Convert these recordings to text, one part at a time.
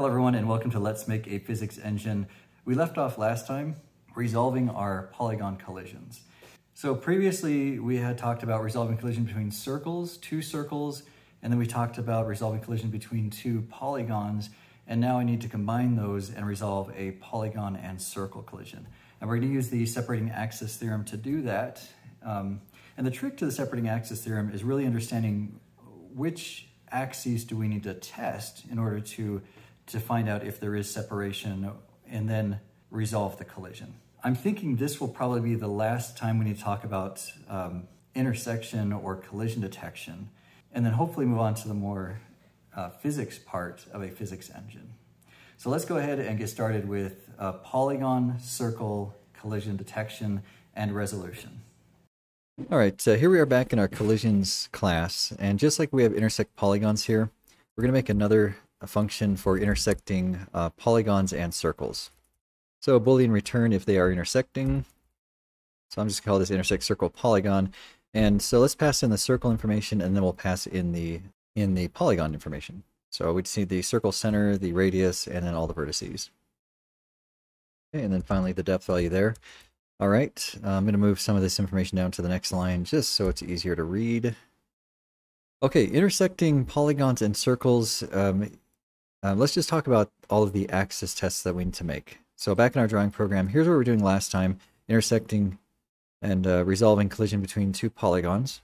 Hello everyone and welcome to Let's Make a Physics Engine. We left off last time resolving our polygon collisions. So previously we had talked about resolving collision between circles, two circles, and then we talked about resolving collision between two polygons, and now I need to combine those and resolve a polygon and circle collision. And we're gonna use the separating axis theorem to do that. Um, and the trick to the separating axis theorem is really understanding which axes do we need to test in order to, to find out if there is separation and then resolve the collision. I'm thinking this will probably be the last time we need to talk about um, intersection or collision detection, and then hopefully move on to the more uh, physics part of a physics engine. So let's go ahead and get started with uh, polygon, circle, collision detection, and resolution. All right, so here we are back in our collisions class, and just like we have intersect polygons here, we're going to make another function for intersecting uh, polygons and circles. So a boolean return if they are intersecting. So I'm just to call this intersect circle polygon. And so let's pass in the circle information, and then we'll pass in the in the polygon information. So we'd need the circle center, the radius, and then all the vertices. Okay, and then finally the depth value there. All right, I'm going to move some of this information down to the next line just so it's easier to read. Okay, intersecting polygons and circles. Um, uh, let's just talk about all of the axis tests that we need to make. So back in our drawing program, here's what we are doing last time, intersecting and uh, resolving collision between two polygons.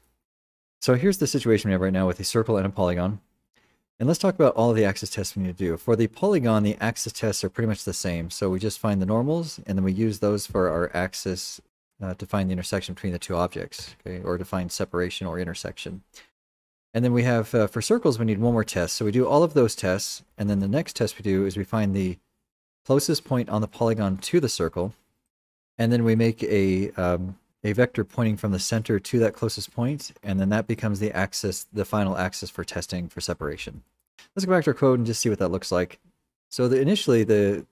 So here's the situation we have right now with a circle and a polygon. And let's talk about all the axis tests we need to do. For the polygon, the axis tests are pretty much the same. So we just find the normals, and then we use those for our axis uh, to find the intersection between the two objects, okay, or to find separation or intersection. And then we have, uh, for circles, we need one more test. So we do all of those tests, and then the next test we do is we find the closest point on the polygon to the circle, and then we make a um, a vector pointing from the center to that closest point, and then that becomes the axis, the final axis for testing for separation. Let's go back to our code and just see what that looks like. So the, initially, the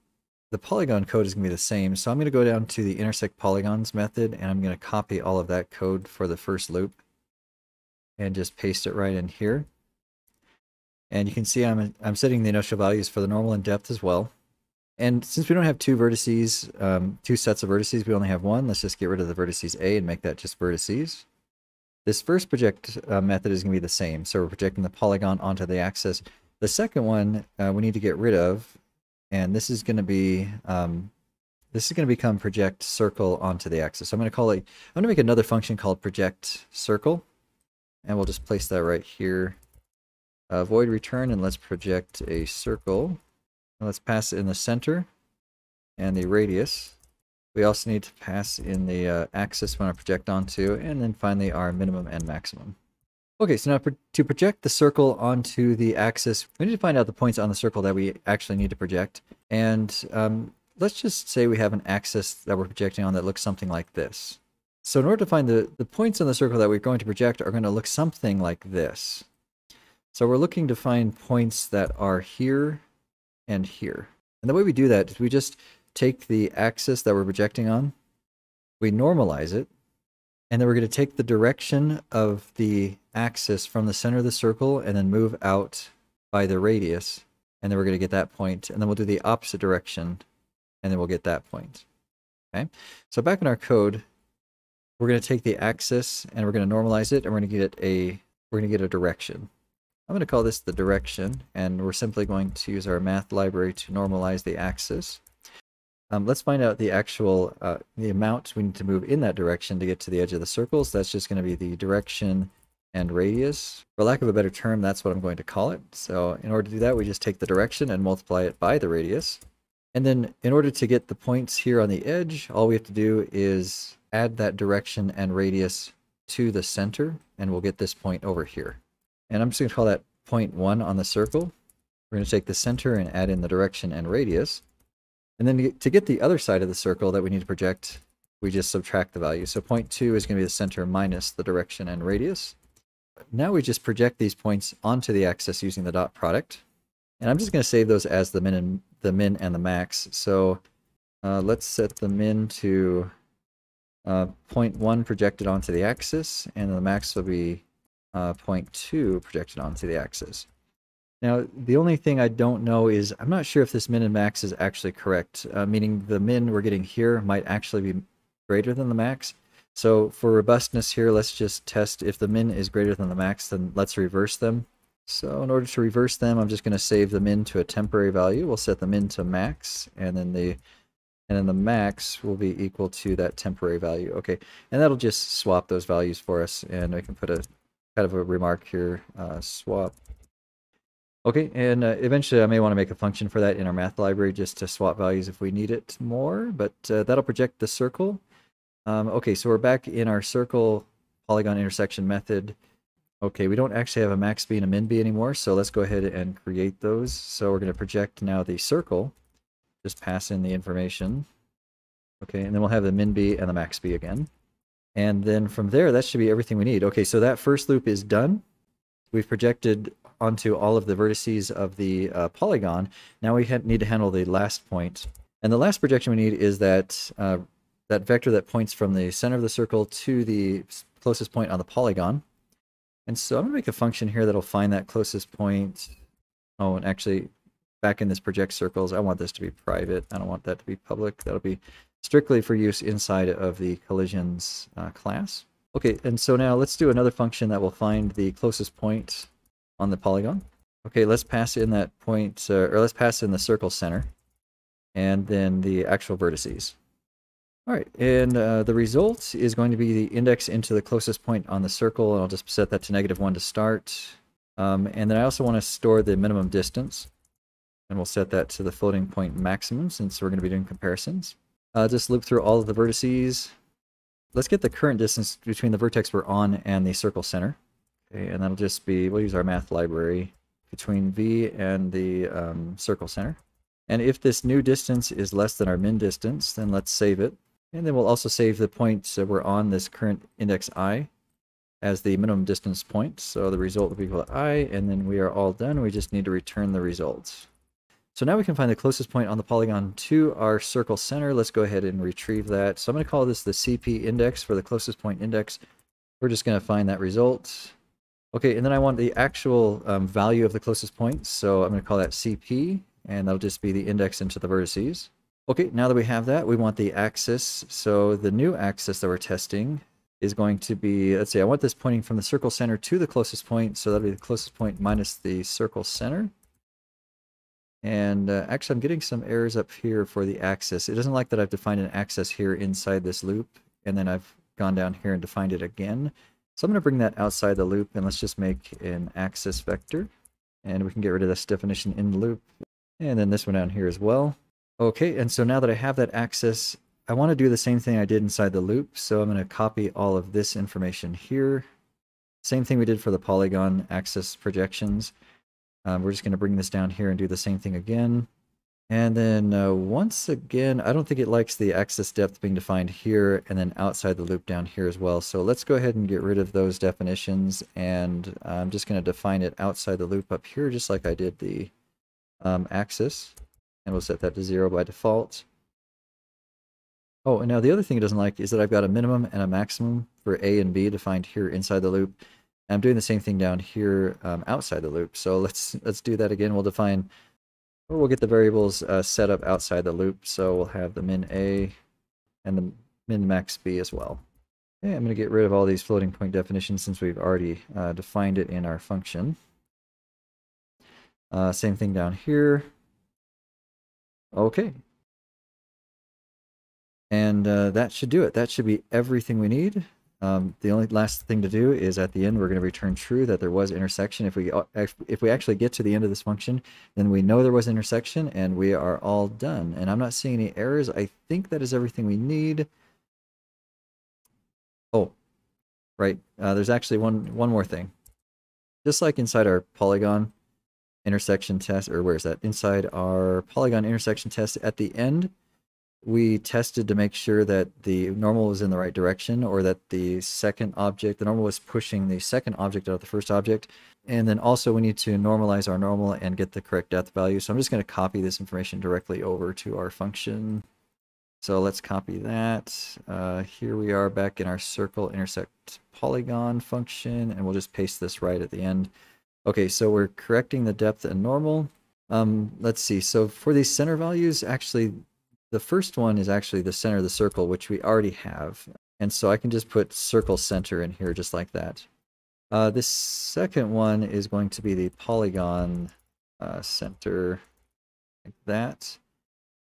the polygon code is going to be the same. So I'm going to go down to the intersect polygons method, and I'm going to copy all of that code for the first loop, and just paste it right in here. And you can see I'm I'm setting the initial values for the normal and depth as well. And since we don't have two vertices, um, two sets of vertices, we only have one. Let's just get rid of the vertices A and make that just vertices. This first project uh, method is going to be the same. So we're projecting the polygon onto the axis. The second one uh, we need to get rid of, and this is going to be um, this is going to become project circle onto the axis. So I'm going to call it. I'm going to make another function called project circle, and we'll just place that right here. Uh, void return, and let's project a circle let's pass it in the center and the radius. We also need to pass in the uh, axis we want to project onto, and then finally our minimum and maximum. Okay, so now to project the circle onto the axis, we need to find out the points on the circle that we actually need to project. And um, let's just say we have an axis that we're projecting on that looks something like this. So in order to find the, the points on the circle that we're going to project are going to look something like this. So we're looking to find points that are here and here. And the way we do that is we just take the axis that we're projecting on, we normalize it, and then we're going to take the direction of the axis from the center of the circle and then move out by the radius. And then we're going to get that point, and then we'll do the opposite direction, and then we'll get that point. Okay, so back in our code, we're going to take the axis and we're going to normalize it, and we're going to get a we're going to get a direction. I'm going to call this the direction, and we're simply going to use our math library to normalize the axis. Um, let's find out the actual, uh, the amount we need to move in that direction to get to the edge of the circle. So that's just going to be the direction and radius. For lack of a better term, that's what I'm going to call it. So in order to do that, we just take the direction and multiply it by the radius. And then in order to get the points here on the edge, all we have to do is add that direction and radius to the center, and we'll get this point over here. And I'm just going to call that point 1 on the circle. We're going to take the center and add in the direction and radius. And then to get the other side of the circle that we need to project, we just subtract the value. So point 2 is going to be the center minus the direction and radius. Now we just project these points onto the axis using the dot product. And I'm just going to save those as the min and the min and the max. So uh, let's set the min to uh, 0.1 projected onto the axis, and the max will be uh, 0.2 projected onto the axis. Now, the only thing I don't know is I'm not sure if this min and max is actually correct, uh, meaning the min we're getting here might actually be greater than the max. So for robustness here, let's just test if the min is greater than the max, then let's reverse them. So in order to reverse them, I'm just going to save the min to a temporary value. We'll set the min to max, and then the and then the max will be equal to that temporary value. Okay, and that'll just swap those values for us, and I can put a kind of a remark here, uh, swap Okay, and uh, eventually I may want to make a function for that in our math library just to swap values if we need it more, but uh, that'll project the circle. Um, okay, so we're back in our circle polygon intersection method. Okay, we don't actually have a max b and a min b anymore, so let's go ahead and create those. So we're going to project now the circle, just pass in the information. Okay, and then we'll have the min b and the max b again. And then from there, that should be everything we need. Okay, so that first loop is done. We've projected onto all of the vertices of the uh, polygon. Now we need to handle the last point. And the last projection we need is that uh, that vector that points from the center of the circle to the closest point on the polygon. And so I'm going to make a function here that'll find that closest point. Oh, and actually, back in this project circles, I want this to be private. I don't want that to be public. That'll be strictly for use inside of the collisions uh, class. Okay, and so now let's do another function that will find the closest point on the polygon. Okay, let's pass in that point, uh, or let's pass in the circle center, and then the actual vertices. All right, and uh, the result is going to be the index into the closest point on the circle, and I'll just set that to negative 1 to start. Um, and then I also want to store the minimum distance, and we'll set that to the floating point maximum since we're going to be doing comparisons. Uh, just loop through all of the vertices. Let's get the current distance between the vertex we're on and the circle center. Okay, and that'll just be, we'll use our math library between V and the um, circle center. And if this new distance is less than our min distance, then let's save it. And then we'll also save the point that we're on this current index i as the minimum distance point. So the result will be equal to i, and then we are all done. We just need to return the results. So now we can find the closest point on the polygon to our circle center. Let's go ahead and retrieve that. So I'm going to call this the CP index for the closest point index. We're just going to find that result. Okay, and then I want the actual um, value of the closest point. So I'm going to call that CP, and that'll just be the index into the vertices. Okay, now that we have that, we want the axis. So the new axis that we're testing is going to be, let's see, I want this pointing from the circle center to the closest point. So that'll be the closest point minus the circle center. And uh, actually, I'm getting some errors up here for the axis. It doesn't like that I've defined an axis here inside this loop, and then I've gone down here and defined it again. So I'm going to bring that outside the loop and let's just make an axis vector. And we can get rid of this definition in the loop. And then this one down here as well. Okay, and so now that I have that axis, I want to do the same thing I did inside the loop. So I'm going to copy all of this information here. Same thing we did for the polygon axis projections. Um, we're just going to bring this down here and do the same thing again. And then uh, once again, I don't think it likes the axis depth being defined here and then outside the loop down here as well. So let's go ahead and get rid of those definitions. And I'm just going to define it outside the loop up here, just like I did the um, axis. And we'll set that to zero by default. Oh, and now the other thing it doesn't like is that I've got a minimum and a maximum for A and B defined here inside the loop. I'm doing the same thing down here um, outside the loop. So let's let's do that again. We'll define or we'll get the variables uh, set up outside the loop. So we'll have the min A and the min max B as well. Okay, I'm going to get rid of all these floating point definitions since we've already uh, defined it in our function. Uh, same thing down here. Okay. And uh, that should do it. That should be everything we need. Um, the only last thing to do is at the end we're going to return true that there was intersection. If we uh, if we actually get to the end of this function, then we know there was intersection and we are all done. And I'm not seeing any errors. I think that is everything we need. Oh, right. Uh, there's actually one one more thing. Just like inside our polygon intersection test, or where is that? Inside our polygon intersection test at the end, we tested to make sure that the normal was in the right direction or that the second object, the normal was pushing the second object out of the first object. And then also we need to normalize our normal and get the correct depth value. So I'm just going to copy this information directly over to our function. So let's copy that. Uh, here we are back in our circle intersect polygon function, and we'll just paste this right at the end. Okay, so we're correcting the depth and normal. Um, let's see. So for these center values, actually, the first one is actually the center of the circle, which we already have. And so I can just put circle center in here just like that. Uh, this second one is going to be the polygon uh, center like that.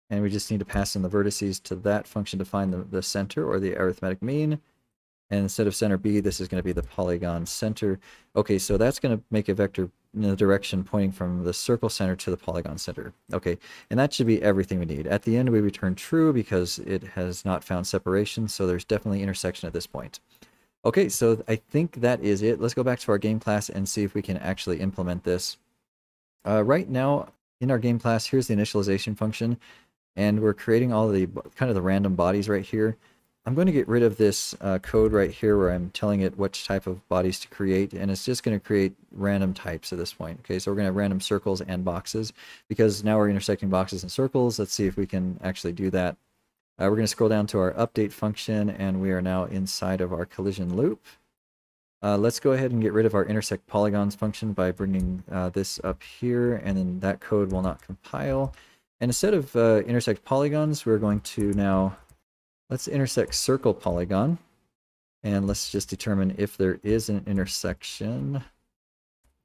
And we just need to pass in the vertices to that function to find the, the center or the arithmetic mean. And instead of center B, this is going to be the polygon center. Okay, so that's going to make a vector in the direction pointing from the circle center to the polygon center. Okay, and that should be everything we need. At the end, we return true because it has not found separation, so there's definitely intersection at this point. Okay, so I think that is it. Let's go back to our game class and see if we can actually implement this. Uh, right now, in our game class, here's the initialization function, and we're creating all the kind of the random bodies right here. I'm going to get rid of this uh, code right here where I'm telling it which type of bodies to create, and it's just going to create random types at this point. Okay, so we're going to have random circles and boxes because now we're intersecting boxes and circles. Let's see if we can actually do that. Uh, we're going to scroll down to our update function, and we are now inside of our collision loop. Uh, let's go ahead and get rid of our intersect polygons function by bringing uh, this up here, and then that code will not compile. And instead of uh, intersect polygons, we're going to now Let's intersect circle polygon. And let's just determine if there is an intersection.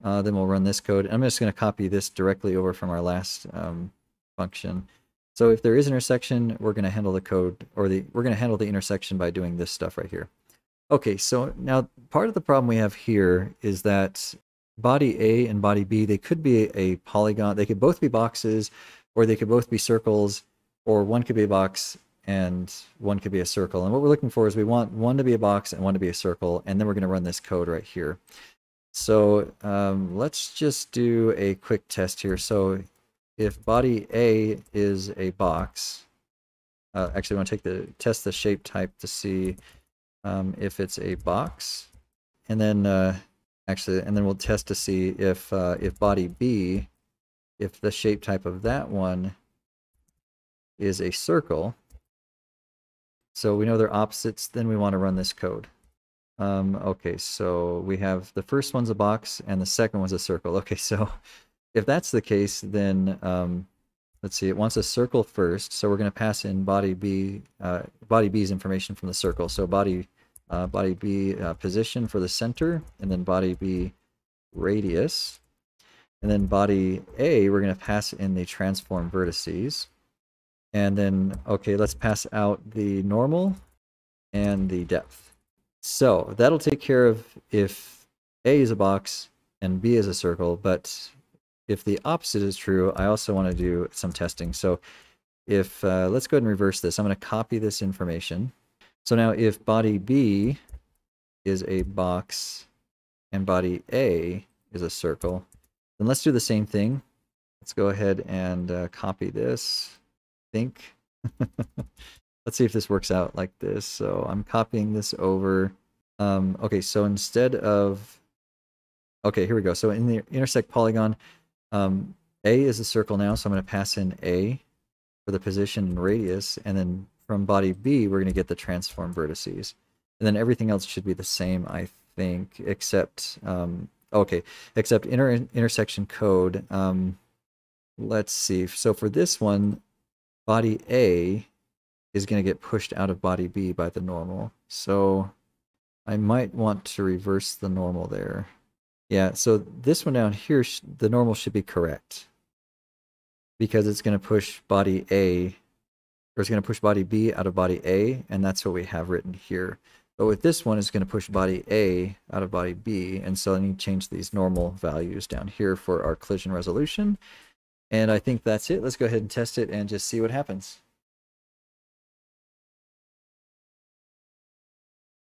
Uh, then we'll run this code. I'm just going to copy this directly over from our last um, function. So if there is intersection, we're going to handle the code, or the we're going to handle the intersection by doing this stuff right here. Okay, so now part of the problem we have here is that body A and body B, they could be a polygon. They could both be boxes, or they could both be circles, or one could be a box and one could be a circle. And what we're looking for is we want one to be a box and one to be a circle, and then we're going to run this code right here. So um, let's just do a quick test here. So if body A is a box, uh, actually I want to take the test the shape type to see um, if it's a box, and then uh, actually, and then we'll test to see if uh, if body B, if the shape type of that one is a circle so we know they're opposites, then we want to run this code. Um, okay, so we have the first one's a box and the second one's a circle. Okay, so if that's the case, then um, let's see, it wants a circle first. So we're going to pass in body B, uh, body B's information from the circle. So body, uh, body B uh, position for the center, and then body B radius. And then body A, we're going to pass in the transform vertices. And then, okay, let's pass out the normal and the depth. So that'll take care of if A is a box and B is a circle, but if the opposite is true, I also want to do some testing. So if, uh, let's go ahead and reverse this. I'm going to copy this information. So now if body B is a box and body A is a circle, then let's do the same thing. Let's go ahead and uh, copy this think. Let's see if this works out like this. So I'm copying this over. Um, okay, so instead of, okay, here we go. So in the intersect polygon, um, A is a circle now, so I'm going to pass in A for the position and radius, and then from body B, we're going to get the transform vertices. And then everything else should be the same, I think, except, um, okay, except inter intersection code. Um, let's see. So for this one, body A is going to get pushed out of body B by the normal. So I might want to reverse the normal there. Yeah, so this one down here, the normal should be correct. Because it's going to push body A, or it's going to push body B out of body A, and that's what we have written here. But with this one, it's going to push body A out of body B, and so I need to change these normal values down here for our collision resolution. And I think that's it. Let's go ahead and test it and just see what happens.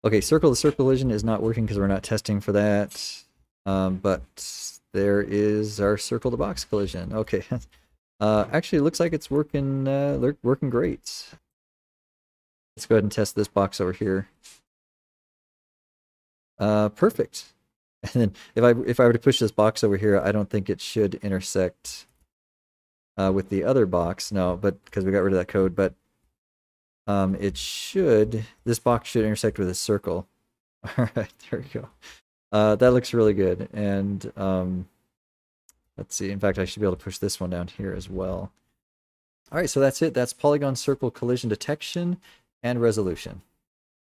Okay, circle to circle collision is not working because we're not testing for that. Um, but there is our circle to box collision. Okay. Uh, actually, looks like it's working uh, working great. Let's go ahead and test this box over here. Uh, perfect. And then if I if I were to push this box over here, I don't think it should intersect uh, with the other box. No, but because we got rid of that code, but um, it should, this box should intersect with a circle. All right, there we go. Uh, that looks really good. And um, let's see. In fact, I should be able to push this one down here as well. All right, so that's it. That's polygon circle collision detection and resolution.